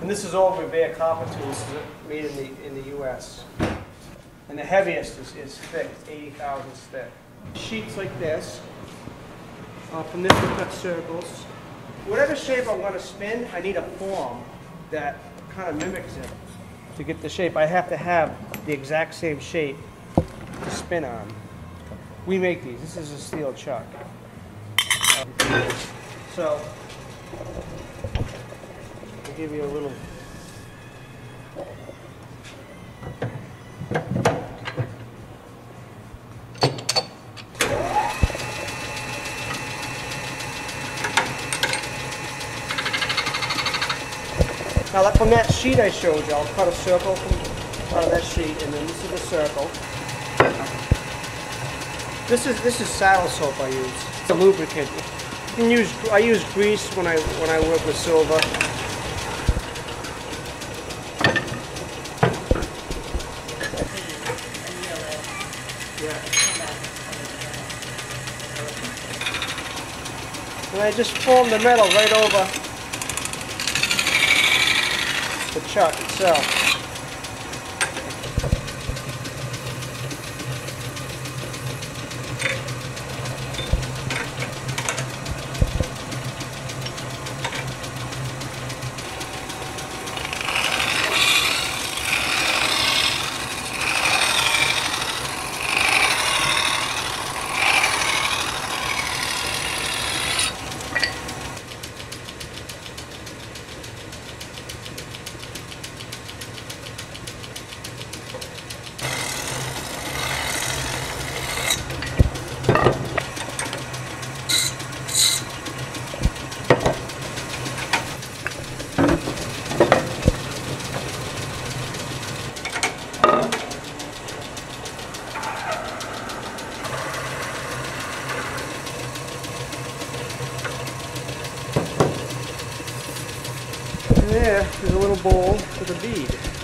And this is all Revere is made in the, in the US. And the heaviest is, is thick, eighty thousandths thick. Sheets like this, uh, from this we cut circles. Whatever shape I want to spin, I need a form that kind of mimics it. To get the shape, I have to have the exact same shape to spin on. We make these, this is a steel chuck. So, give you a little. Now, like from that sheet I showed you, I'll cut a circle from out of that sheet, and then this is the circle. This is this is saddle soap I use. It's a lubricant. Use I use grease when I when I work with silver. And I just form the metal right over the chuck itself. There is a little bowl with a bead.